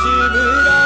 निरा